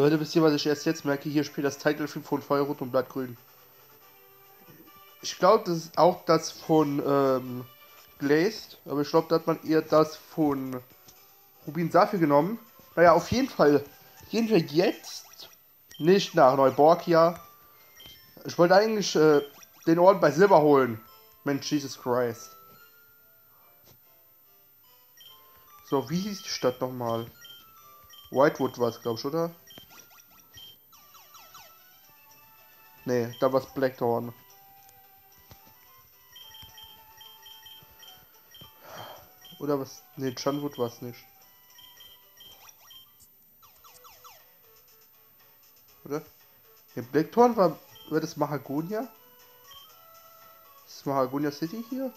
Leute, wisst ihr, was ich erst jetzt merke? Hier spielt das Title von Feuerrot und Blattgrün. Ich glaube, das ist auch das von ähm, Glazed, aber ich glaube, da hat man eher das von Rubin Saphir genommen. Naja, auf jeden Fall gehen wir jetzt nicht nach Neuborgia. Ich wollte eigentlich äh, den Ort bei Silber holen. Mensch, Jesus Christ. So, wie hieß die Stadt nochmal? Whitewood war es, glaube ich, oder? Nee, da war es Blackthorn. Oder was? Nee, Chunwood war es nicht. Oder? Nee, Blackthorn war, war das Mahagonia? Ist Mahagonia City hier?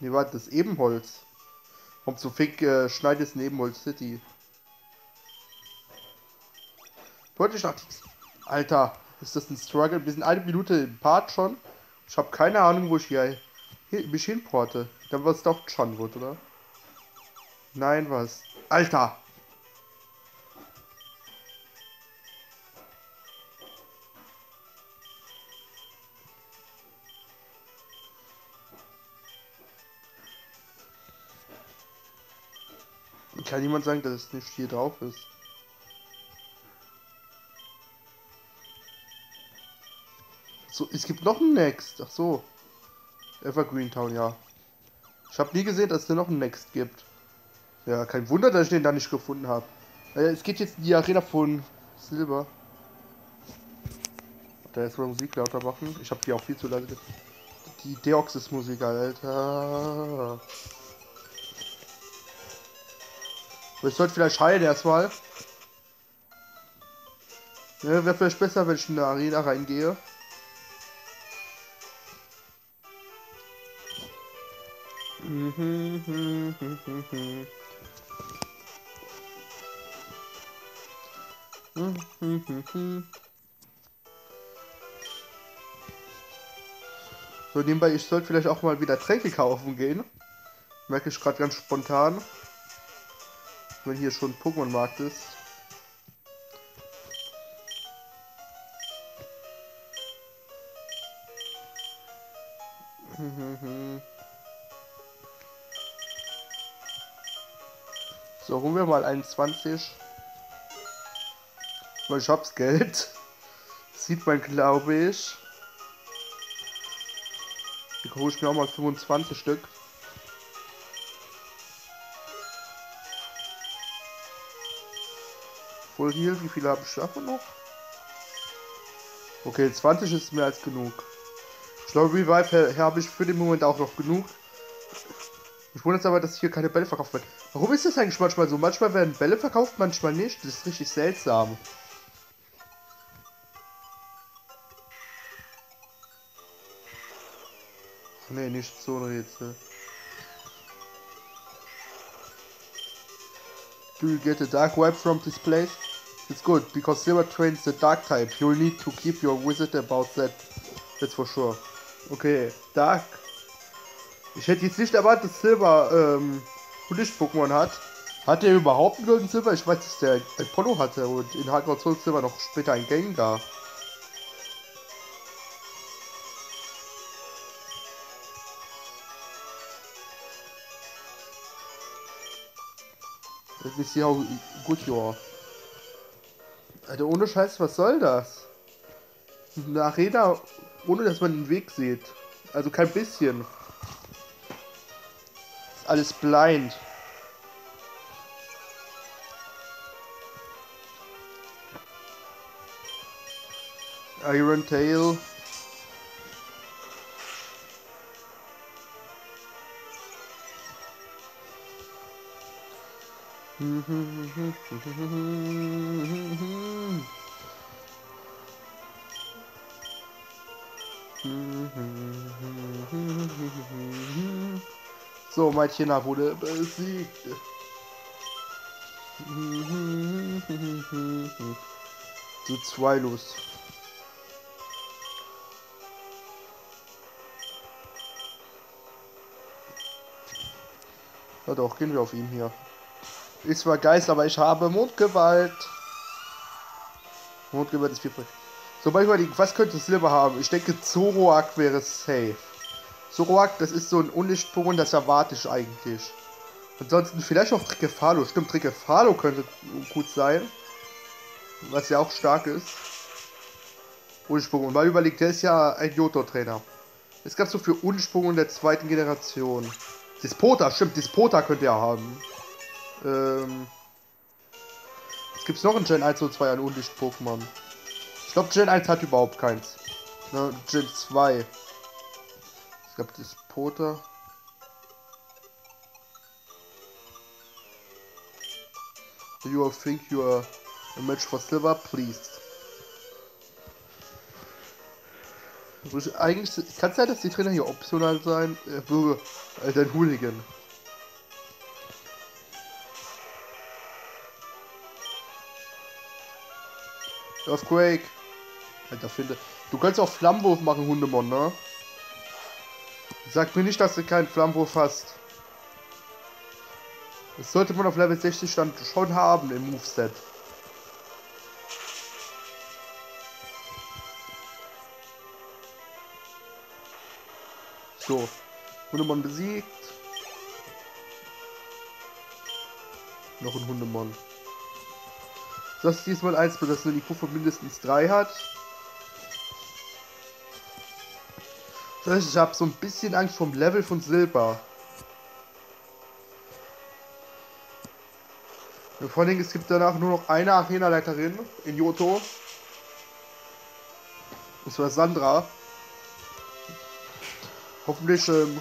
Nee, warte, das Ebenholz. Kommt so fick äh, schneidest Nebenholz City. Wollte ich nach Alter, ist das ein Struggle? Wir sind eine Minute im Part schon. Ich habe keine Ahnung, wo ich hier, hier mich hinporte. Dann war es doch Chunwood, oder? Nein, was? Alter! Kann niemand sagen, dass es nicht hier drauf ist? So, es gibt noch ein Next. Ach so. Evergreen Town, ja. Ich habe nie gesehen, dass es noch ein Next gibt. Ja, kein Wunder, dass ich den da nicht gefunden habe. Naja, es geht jetzt in die Arena von Silber. Da ist mal Musik lauter machen. Ich habe die auch viel zu leise. Die Deoxys Musik, Alter. Ich sollte vielleicht heilen erstmal. Ja, Wäre vielleicht besser, wenn ich in eine Arena reingehe. So, nebenbei, ich sollte vielleicht auch mal wieder Tränke kaufen gehen. Merke ich gerade ganz spontan. Wenn hier schon Pokémon-Markt ist. So, holen wir mal 21. Weil ich hab's Geld. Sieht man, glaube ich. Hier hole ich mir auch mal 25 Stück. Full Heal, wie viele habe ich davon noch? Okay, 20 ist mehr als genug. Ich glaube, Revive habe ich für den Moment auch noch genug. Ich wundere jetzt aber, dass hier keine Bälle verkauft werden. Warum ist das eigentlich manchmal so? Manchmal werden Bälle verkauft, manchmal nicht. Das ist richtig seltsam. Ne, nicht so ein Rätsel. Do you get a dark wipe from this place? It's good, because Silver trains the dark type. You'll need to keep your wizard about that. That's for sure. Okay, Dark. Ich hätte jetzt nicht erwartet, dass Silver ähm, Licht-Pokémon hat. Hat er überhaupt einen Golden Silver? Ich weiß, dass der Apollo hatte und in Hardcore Soul Silver noch später ein Gengar. Let me see how good you are. Alter, ohne Scheiß, was soll das? Eine Arena, ohne dass man den Weg sieht. Also kein bisschen. Alles blind. Iron Tail. So, Maitina wurde besiegt. Zu zwei los. Ja doch, gehen wir auf ihn hier. Ich zwar Geist, aber ich habe Mondgewalt. Mondgewalt ist viel. So, manchmal, was könnte Silber haben? Ich denke, Zoroark wäre safe. Zoroark, das ist so ein Unlichtpokémon, das erwarte ich eigentlich. Ansonsten vielleicht auch Trikefalo. Stimmt, Trikefalo könnte gut sein. Was ja auch stark ist. Ursprung. Mal überlegt, der ist ja ein Joto-Trainer. Es gab so für Ursprung der zweiten Generation. Dispota, stimmt, Dispota könnte er haben. Ähm. Es gibt noch ein Gen 1 und 2 an Unlicht-Pokémon. Ich glaube, Gen 1 hat überhaupt keins. Ne, Gen 2. Es gab Dispota. Do you think you are a match for silver? Please. Eigentlich kann es sein, dass die Trainer hier optional sein. Äh, Bürger, Alter, ein Hooligan. Earthquake. Alter, finde. Du kannst auch Flammenwurf machen, Hundemon, ne? Sag mir nicht, dass du keinen Flammenwurf hast. Das sollte man auf Level 60 dann schon haben im Moveset. So. Hundemon besiegt. Noch ein Hundemon. Das ist diesmal eins, das eine IQ von mindestens 3 hat. Ich habe so ein bisschen Angst vom Level von Silber. Vor allem, es gibt danach nur noch eine Arena-Leiterin in Yoto. Das war Sandra. Hoffentlich ähm,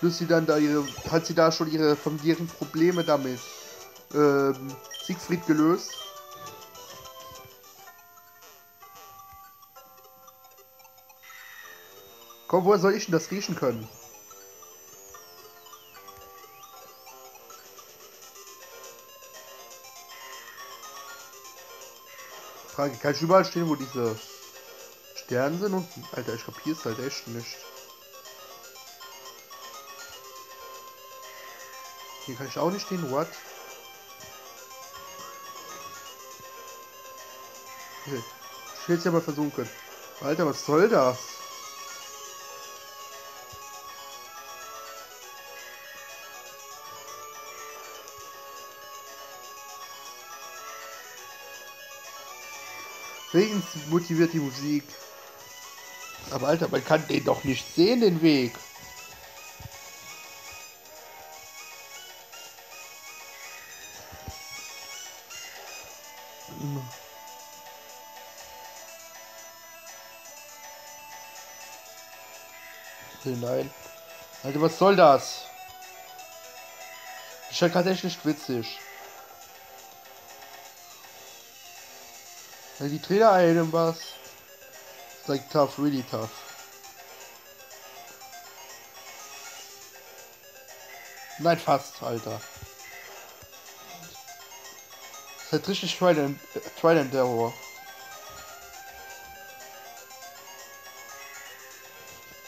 löst sie dann da ihre, hat sie da schon ihre familiären Probleme damit ähm, Siegfried gelöst. Komm, woher soll ich denn das riechen können? Frage, kann ich überall stehen, wo diese Sterne sind? Und, Alter, ich kapiere es halt echt nicht. Hier kann ich auch nicht stehen, what? Okay. Ich hätte es ja mal versuchen können. Alter, was soll das? Wegen motiviert die Musik. Aber Alter, man kann den doch nicht sehen, den Weg. Nein. Alter, was soll das? Ich gerade echt nicht witzig. Ja, die Trainer einem was. It's like tough, really tough. Nein, fast, Alter. Das ist halt richtig Trident, Trident Terror.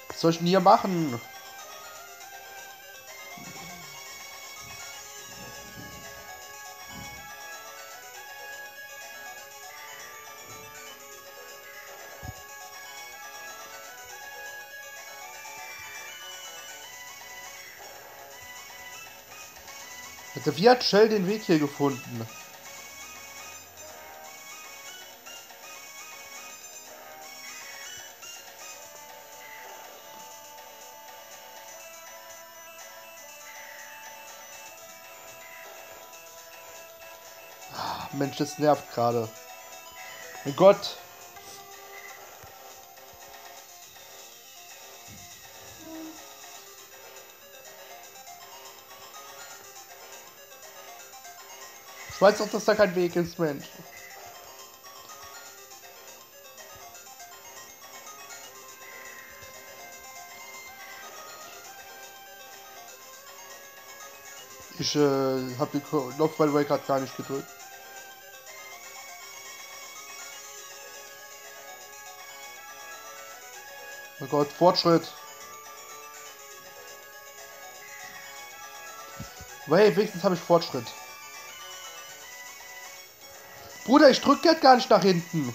Was soll ich denn hier machen? Wie hat Shell den Weg hier gefunden? Ah, Mensch, das nervt gerade. Mein Gott. Ich weiß doch, dass da kein Weg ist, Mensch. Ich äh, habe die Laufball gerade gar nicht gedrückt. Oh Gott, Fortschritt. Hey, wenigstens habe ich Fortschritt. Bruder, ich drück jetzt gar nicht nach hinten.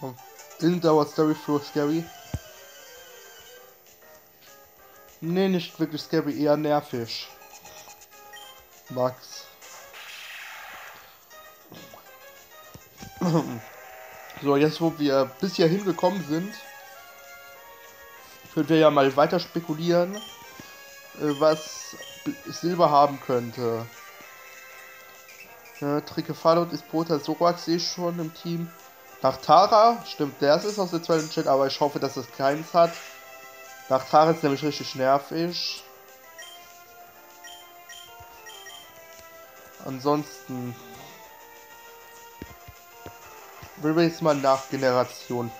Oh, in Dauer Story for Scary. Nee, nicht wirklich scary, eher nervig. Max. So, jetzt wo wir bis hierhin gekommen sind, können wir ja mal weiter spekulieren, was Silber haben könnte. Ja, Trikefalot ist Prota Sorak sehe ich schon im Team. Nach Tara, stimmt, der ist aus der zweiten Chat, aber ich hoffe, dass es keins hat. Nach Tara ist nämlich richtig nervig. Ansonsten will wir jetzt mal nach Generation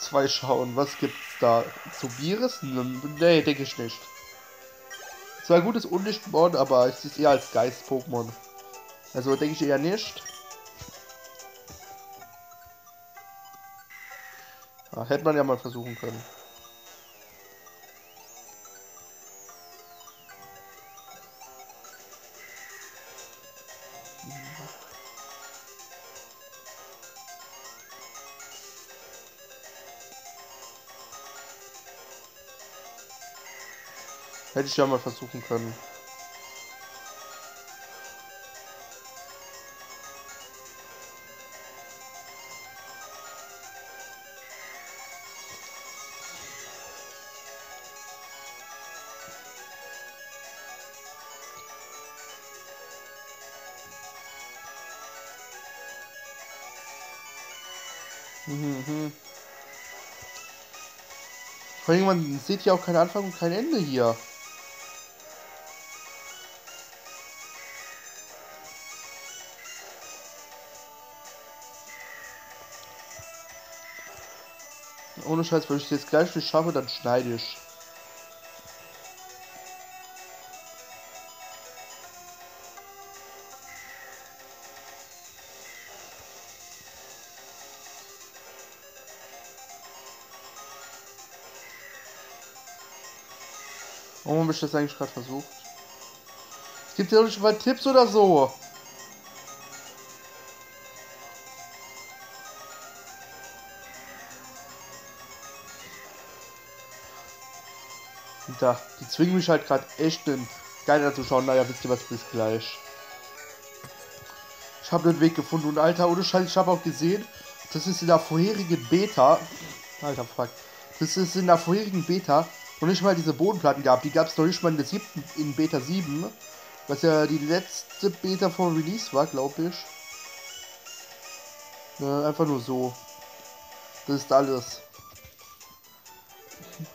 2 schauen. Was gibt's da? Zu Biris? Nee, denke ich nicht. Zwar gutes Unlicht-Mod, aber es ist eher als Geist-Pokémon. Also denke ich eher nicht. Ja, hätte man ja mal versuchen können. Hätte ich ja mal versuchen können. Mhm. Vor allem, man sieht ja auch keinen Anfang und kein Ende hier. Ohne Scheiß, wenn ich es jetzt gleich nicht schaffe, dann schneide ich. Warum habe ich das eigentlich gerade versucht? Es gibt ja auch nicht mal Tipps oder so. Da, die zwingen mich halt gerade echt den geiler zu schauen. Naja, wisst ihr was, bis gleich. Ich habe den Weg gefunden und Alter, ohne Scheiß, ich habe auch gesehen, das ist in der vorherigen Beta. Alter, fuck. Das ist in der vorherigen Beta noch nicht mal diese Bodenplatten gab. Die gab es noch nicht mal in der siebten, in Beta 7. Was ja die letzte Beta vor Release war, glaube ich. Ja, einfach nur so. Das ist alles.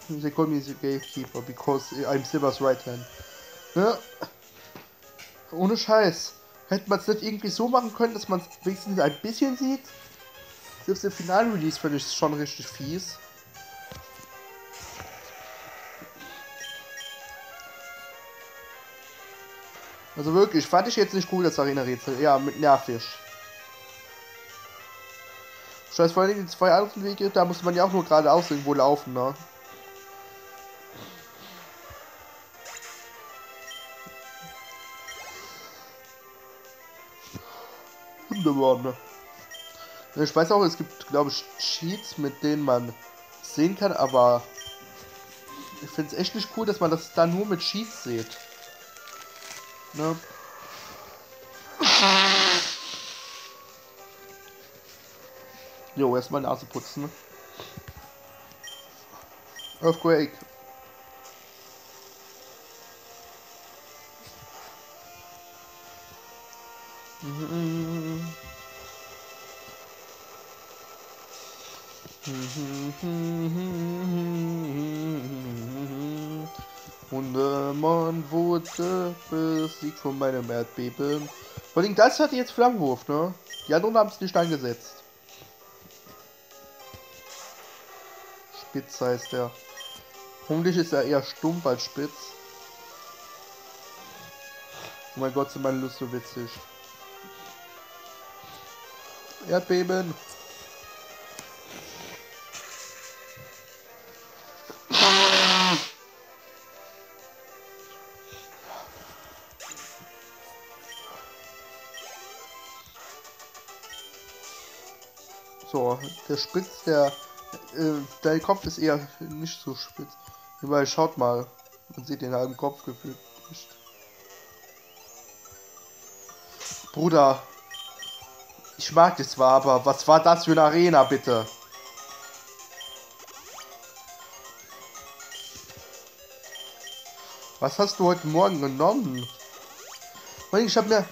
They call me the gatekeeper because I'm Silver's right hand. Ne? Ohne Scheiß. Hätte man es nicht irgendwie so machen können, dass man es wenigstens ein bisschen sieht? Selbst im Final-Release finde ich es schon richtig fies. Also wirklich, fand ich jetzt nicht cool, das Arena-Rätsel. Ja, mit nervig. Scheiß vor allem die zwei anderen Wege, da muss man ja auch nur geradeaus irgendwo laufen, ne? Hundemann. Ich weiß auch, es gibt, glaube ich, Cheats, mit denen man sehen kann, aber ich finde es echt nicht cool, dass man das dann nur mit Cheats sieht. Ne? Jo, erstmal Nase putzen. Ne? Earthquake. Hundemann wurde besiegt von meinem Erdbeben. Vor allem das hatte jetzt Flammenwurf, ne? Die anderen haben es nicht eingesetzt. Spitz heißt er. Hoffentlich ist er eher stumpf als spitz. Oh mein Gott, sind meine Lust so witzig. Erdbeben. Der spitz, der. Äh, dein Kopf ist eher nicht so spitz. Überall schaut mal. Man sieht den halben Kopf gefühlt. Bruder. Ich mag das zwar, aber was war das für eine Arena, bitte? Was hast du heute Morgen genommen? Ich habe mir,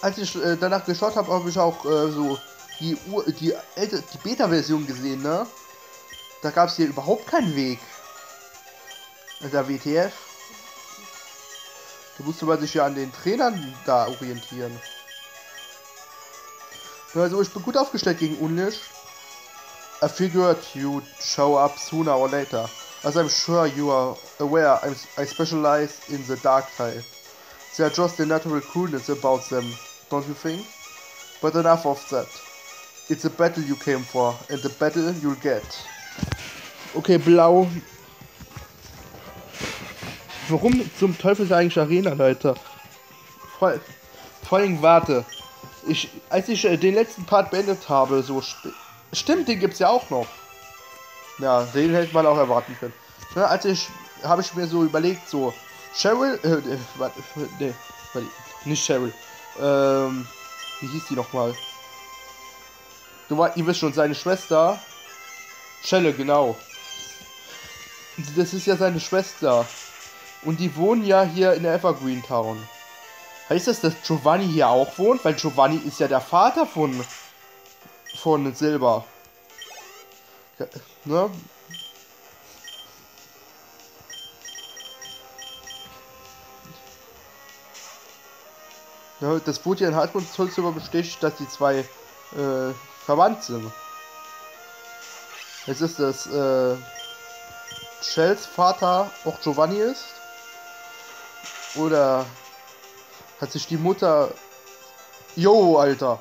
als ich äh, danach geschaut habe, habe ich auch äh, so die, die, die Beta-Version gesehen, ne? Da gab es hier überhaupt keinen Weg. Der WTF. Da musste man sich ja an den Trainern da orientieren. Also ich bin gut aufgestellt gegen Unlicht. I figured you'd show up sooner or later. As I'm sure you are aware, I'm, I specialize in the dark side. There are just a natural coolness about them, don't you think? But enough of that. It's a battle you came for, and the battle you'll get. Okay, blau. Warum zum Teufel ist eigentlich Arena-Leiter? Vor, vor allem, warte. Ich, als ich äh, den letzten Part beendet habe, so. Stimmt, den gibt's ja auch noch. Ja, den hätte man auch erwarten können. Ja, als ich. habe ich mir so überlegt, so. Cheryl. Äh, äh, warte, nee, warte, nicht Cheryl. Ähm. Wie hieß die nochmal? Du war, ihr wisst schon, seine Schwester. Schelle, genau. Das ist ja seine Schwester. Und die wohnen ja hier in der Evergreen Town. Heißt das, dass Giovanni hier auch wohnt? Weil Giovanni ist ja der Vater von von Silber. Ne? Das wurde ja in Hartmut Silber bestätigt, dass die zwei äh, verwandt sind. Jetzt ist das äh, Shells Vater auch Giovanni ist? Oder hat sich die Mutter... Jo, Alter!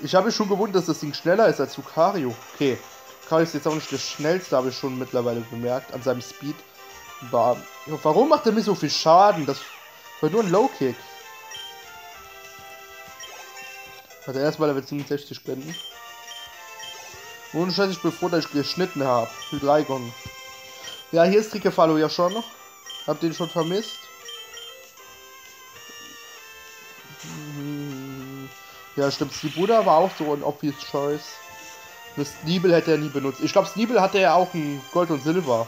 Ich habe schon gewundert, dass das Ding schneller ist als Lucario. Okay. Lucario ist jetzt auch nicht das schnellste, habe ich schon mittlerweile bemerkt, an seinem Speed. Warum macht er mir so viel Schaden? Das war nur ein Low-Kick. Hat er erstmal Level 67 spenden. Und scheiße, ich dass ich geschnitten habe. Hydreigon. Ja, hier ist Trikefalo ja schon. Ihr den schon vermisst? Ja, stimmt. Snibuda war auch so ein obvious choice. Das Sneebel hätte er nie benutzt. Ich glaube, Sneebel hatte ja auch ein Gold und Silber.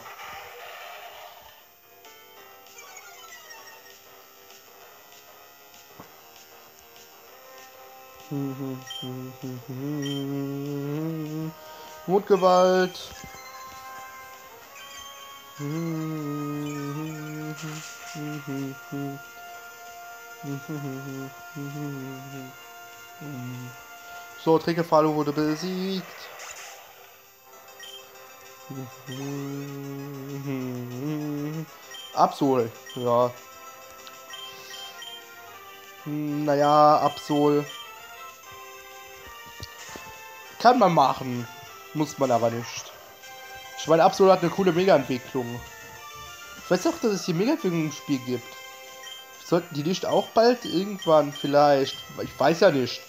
Mutgewalt. So, Trickefalo wurde besiegt. Absol, ja. Naja, Absol. Kann man machen. Muss man aber nicht. Ich meine, Absol hat eine coole Mega-Entwicklung. Ich weiß auch, dass es hier Mega-Entwicklung im Spiel gibt. Sollten die nicht auch bald irgendwann vielleicht, ich weiß ja nicht,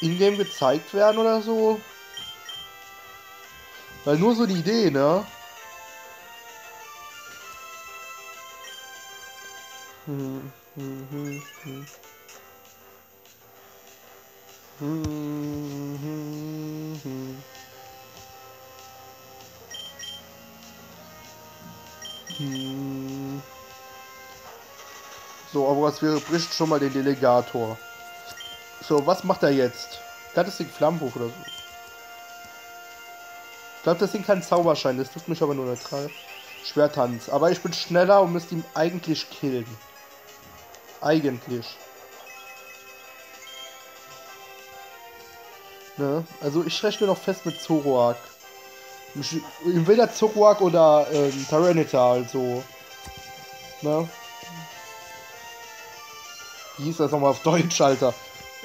in-game gezeigt werden oder so? Weil nur so die Idee, ne? Hm, hm, hm, hm. Hm, hm, hm. So, aber was wäre, bricht schon mal den Delegator. So, was macht er jetzt? Kann das Ding Flammenbuch oder so? Ich glaube, das Ding kann Zauberschein, das tut mich aber nur neutral. Schwertanz. Aber ich bin schneller und müsste ihn eigentlich killen. Eigentlich. Ne? Also ich rechne noch fest mit Zoroark. Entweder Zoroark oder ähm, Tyranitar, also. Ne? Wie hieß das nochmal auf Deutsch, Alter?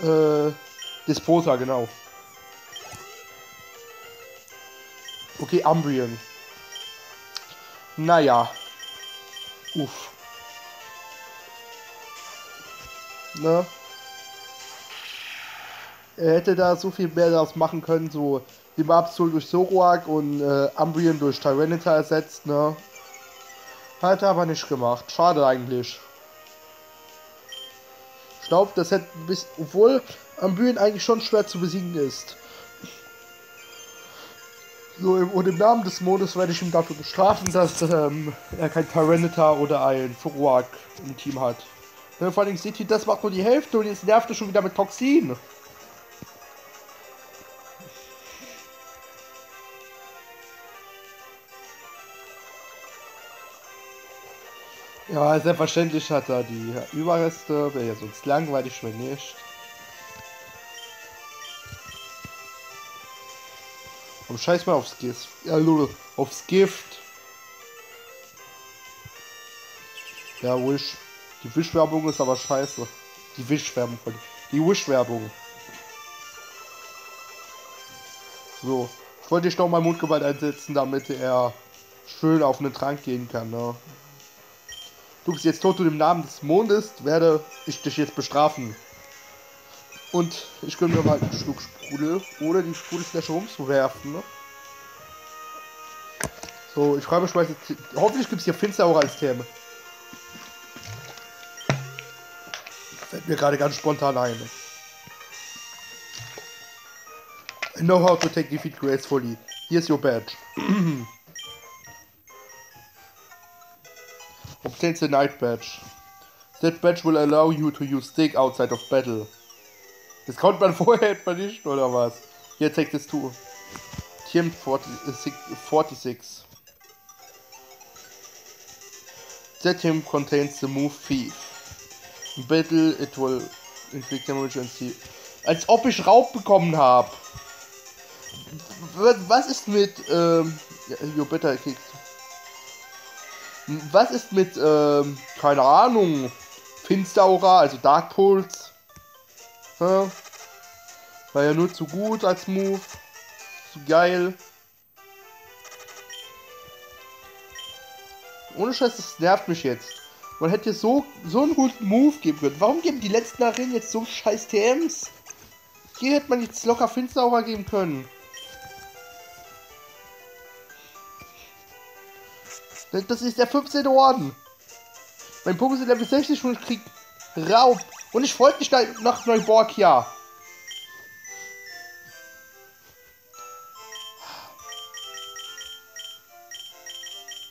Äh, Despota, genau. Okay, Umbrian. Naja. Uff. Ne? Er hätte da so viel mehr daraus machen können, so dem Absol durch Zoroark und äh, Umbreon durch Tyranitar ersetzt, ne? Hat er aber nicht gemacht. Schade eigentlich. Ich glaube, das hätte bis, obwohl Umbreon eigentlich schon schwer zu besiegen ist. So, und im Namen des Mondes werde ich ihm dafür bestrafen, dass ähm, er kein Tyranitar oder ein Zoroark im Team hat. Ja, vor allem seht ihr, das macht nur die Hälfte und jetzt nervt er schon wieder mit Toxin. Ja, selbstverständlich hat er die Überreste, wäre ja sonst langweilig, wenn nicht. Und scheiß mal aufs Gift. Ja, Lul, aufs Gift. Ja, Wish. Die Wischwerbung ist aber scheiße. Die Wischwerbung von. Die Wischwerbung. So. Ich wollte dich noch mal Mundgewalt einsetzen, damit er schön auf einen Trank gehen kann, ne? Du bist jetzt tot und im Namen des Mondes werde ich dich jetzt bestrafen. Und ich gönne mir mal einen Schluck Sprudel, ohne die Sprudelflasche rumzuwerfen. Ne? So, ich frage mich mal, jetzt, hoffentlich gibt es hier Finster auch als Themen. Fällt mir gerade ganz spontan ein. I know how to take defeat gracefully. Here's your badge. Obtains the night badge. That badge will allow you to use stick outside of battle. Das konnte man vorher etwa nicht, oder was? Hier, take this too. Team 46. 46. That team contains the move Thief. In battle it will inflict damage and see. Als ob ich Raub bekommen habe. Was ist mit, ähm, you better kick. Was ist mit, ähm, keine Ahnung, Finsteraura, also Dark Pulse? Ja. War ja nur zu gut als Move. Zu geil. Ohne Scheiß, das nervt mich jetzt. Man hätte so, so einen guten Move geben können. Warum geben die letzten Arenen jetzt so scheiß TMs? Hier hätte man jetzt locker Finsteraura geben können. Das ist der 15. Orden. Mein Pokémon ist Level 60 und ich krieg Raub. Und ich folge nicht nach Neuborgia.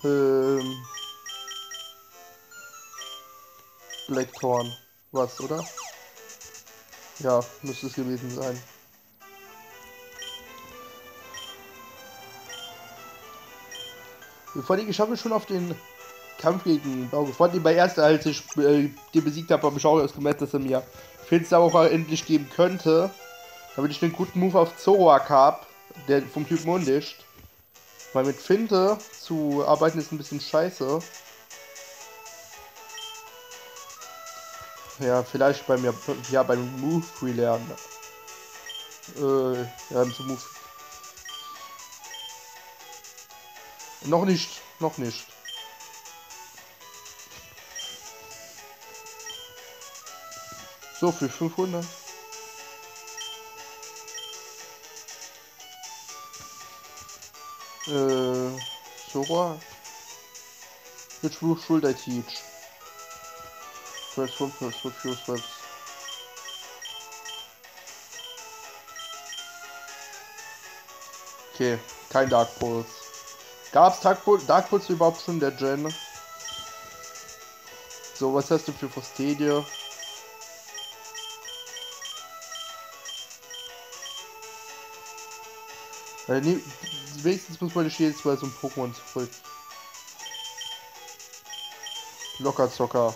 Ähm. Blackthorn. Was, oder? Ja, müsste es gewesen sein. Vor allem, ich habe schon auf den Kampf gegen Bauge. Vor allem bei erster, als ich äh, den besiegt habe, habe ich auch erst gemerkt, dass er mir Finster endlich geben könnte. Damit ich einen guten Move auf Zoroark habe, der vom Typ Undicht. Weil mit Finte zu arbeiten ist ein bisschen scheiße. Ja, vielleicht bei mir, ja, beim Move Free lernen. Äh, ja, zum Move Noch nicht. Noch nicht. So, für 500. Äh, Sora. Which move should I teach? Transform, transform, fuse webs. Okay, kein Dark Pulse. Gab's Dark Pulse überhaupt schon der Gen? So, was hast du für Fostedia? Äh, nee, wenigstens muss man nicht jedes Mal so ein Pokémon zurück. Locker Zocker.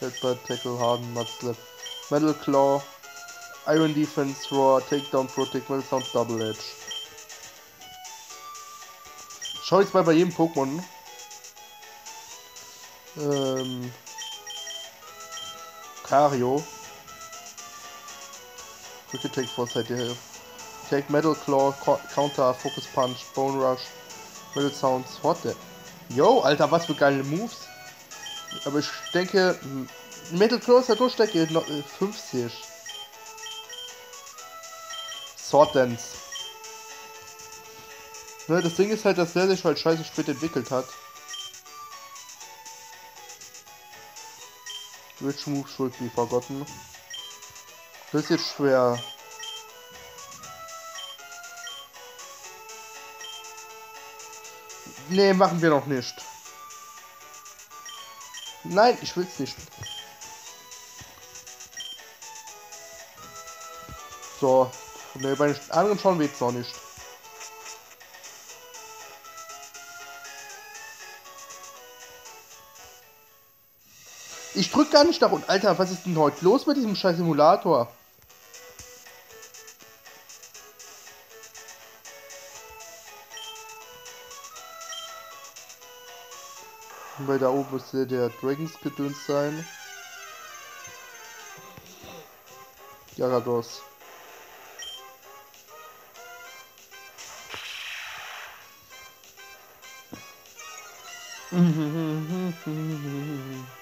Headbutt, Tackle, Harden, Mudslap. Metal Claw. Iron Defense, Roar, Takedown, Protect, Metal Sound, Double Edge. Schau jetzt mal bei jedem Pokémon. Ähm. Cario. Quick Attack Foresight, dir Take Metal Claw, Counter, Focus Punch, Bone Rush, Metal Sounds, what the? Yo, Alter, was für geile Moves. Aber ich denke, Metal Claw ist ja Durchstrecke 50. Sword Dance. Ne, das Ding ist halt, dass der sich halt scheiße spät entwickelt hat. Which move should be forgotten? Das ist jetzt schwer. Nee, machen wir noch nicht. Nein, ich will's nicht. So. Ne, bei den anderen schauen wir jetzt noch nicht. Ich drück gar nicht nach unten. Alter, was ist denn heute los mit diesem scheiß Simulator? Weil da oben müsste der Dragons gedöns sein. Gyarados.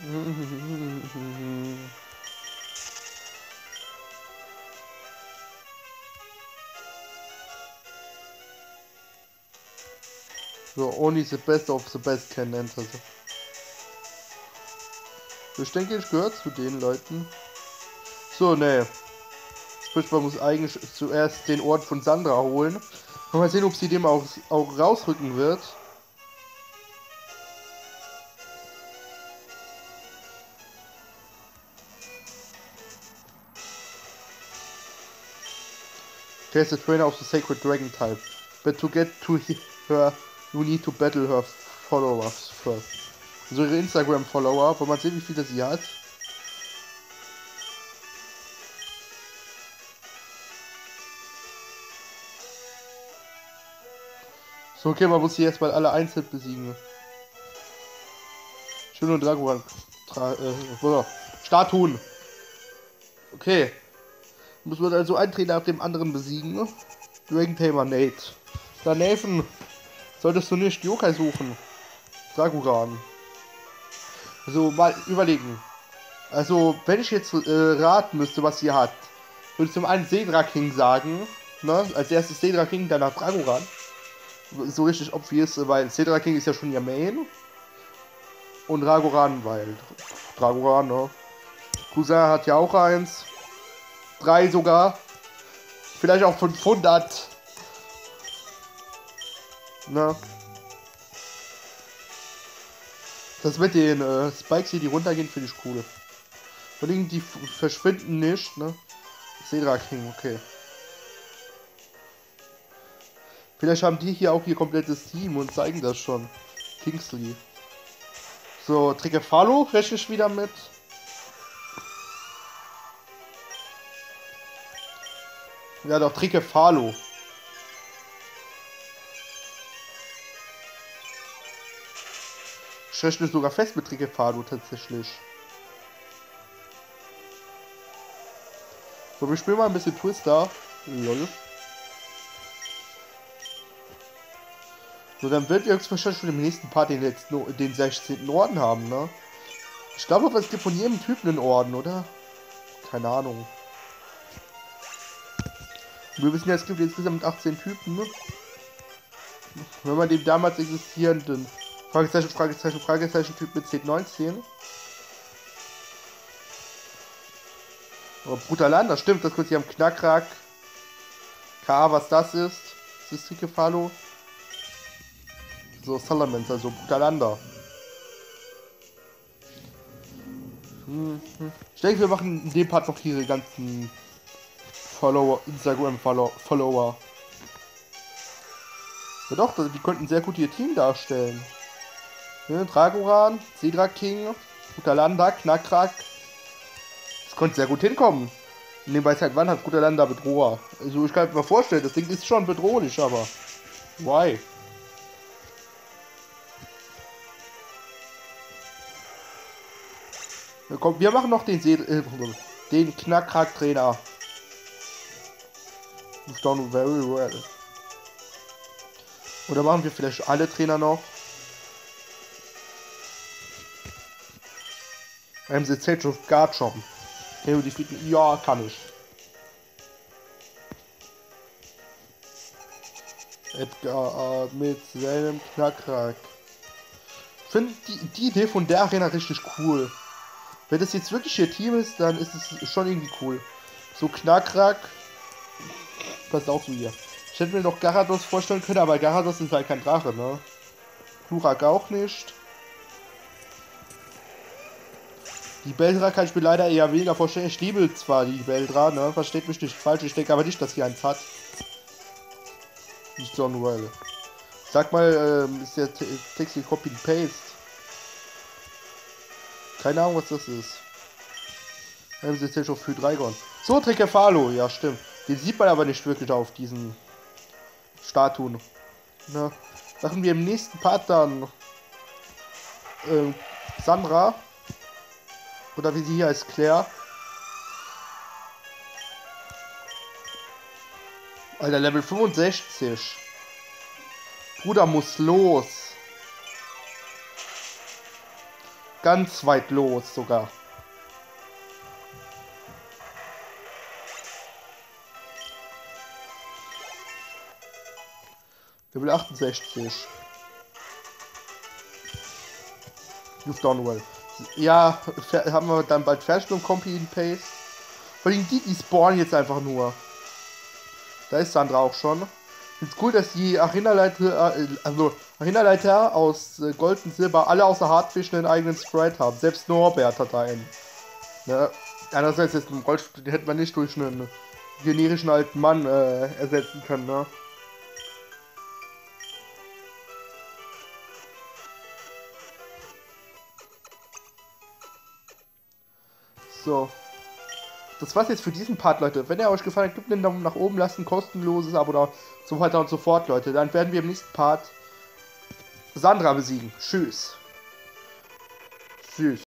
So, only the best of the best can enter. Ich denke, ich gehöre zu den Leuten. So, ne. Sprich, man muss eigentlich zuerst den Ort von Sandra holen. Mal sehen, ob sie dem auch, auch rausrücken wird. There's a trainer of the sacred dragon type. But to get to her, you need to battle her followers first. So ihre Instagram-Follower. Wollen wir sehen, wie viele sie hat. So, okay, man muss sie jetzt mal alle einzeln besiegen. Schön und Dragon. Äh, Statuen. Okay. Muss man also ein Trainer auf dem anderen besiegen. Dragon Tamer Nate. Daneben solltest du nicht Yokai suchen. Draguran. Also mal überlegen. Also, wenn ich jetzt äh, raten müsste, was sie hat, würde ich zum einen Sedra King sagen. Ne? Als erstes Sedra King, danach Draguran so richtig obvious, weil Cedra King ist ja schon ihr Main. Und Dragoran, weil Dragoran, ne? Cousin hat ja auch eins. Drei sogar. Vielleicht auch 500. Ne? Das mit den äh, Spikes hier, die runtergehen, finde ich cool. Vor allem, die verschwinden nicht, ne? Cedra okay. Vielleicht haben die hier auch ihr komplettes Team und zeigen das schon. Kingsley. So, Trikefalo rechne ich wieder mit. Ja, doch, Trikefalo. Ich rechne sogar fest mit Trikefalo tatsächlich. So, wir spielen mal ein bisschen Twister. Lol. So, dann wird höchstwahrscheinlich schon im nächsten Part den, letzten, den 16. Orden haben, ne? Ich glaube, es gibt von jedem Typen einen Orden, oder? Keine Ahnung. Wir wissen ja, es gibt insgesamt 18 Typen, ne? Wenn man den damals existierenden Fragezeichen, Fragezeichen, Fragezeichen Typ mit 10, 19. Aber Brutalan, das stimmt, das kurz hier am Knackrack. K, was das ist. Das ist Trikefalo so Salamence, also Brutalander. Ich denke, wir machen in dem Part noch diese ganzen Follower, Instagram-Follower. Ja doch, die könnten sehr gut ihr Team darstellen. Ja, Dragoran, Cedra King, Brutalanda, Knackrak. Das könnte sehr gut hinkommen. Nebenbei seit wann hat Brutalanda Bedroher? Also ich kann mir vorstellen, das Ding ist schon bedrohlich, aber. Why? Komm, wir machen noch den See äh, den Knackrack-Trainer. You've done very well. Oder machen wir vielleicht alle Trainer noch? Sage of Garchomp. Hey, du defeaten? Ja, kann ich. Edgar äh, mit seinem Knackrack. Ich finde die, die Idee von der Arena richtig cool. Wenn das jetzt wirklich ihr Team ist, dann ist es schon irgendwie cool. So Knackrack. Passt auch zu ihr. Ich hätte mir noch Garados vorstellen können, aber Garados ist halt kein Drache, ne? Glurak auch nicht. Die Beldra kann ich mir leider eher weniger vorstellen. Ich liebe zwar die Beldra, ne? Versteht mich nicht falsch. Ich denke aber nicht, dass sie eins hat. Nicht John Well. Sag mal, ähm, ist der Text hier Copy and Paste? Keine Ahnung, was das ist. MCC schon für Dragon. So, Trekefalo, ja stimmt. Den sieht man aber nicht wirklich auf diesen Statuen. Na, machen wir im nächsten Part dann äh, Sandra. Oder wie sie hier heißt, Claire. Alter, Level 65. Bruder muss los. Ganz weit los sogar. Level 68. You've done well. Ja, haben wir dann bald fertig mit Copy and Paste. Vor allem die, die spawnen jetzt einfach nur. Da ist Sandra auch schon. Ist cool, dass die Arena-Leiter, äh, also Arena-Leiter aus äh, Gold und Silber alle außer Hardfish einen eigenen Sprite haben. Selbst Norbert hat einen. Ne? Einerseits jetzt einen Rollstuhl, den hätte man nicht durch einen generischen alten Mann äh, ersetzen können, ne? So. Das war's jetzt für diesen Part, Leute. Wenn er euch gefallen hat, gebt einen Daumen nach oben, lasst ein kostenloses Abo da, so weiter und so fort, Leute. Dann werden wir im nächsten Part Sandra besiegen. Tschüss. Tschüss.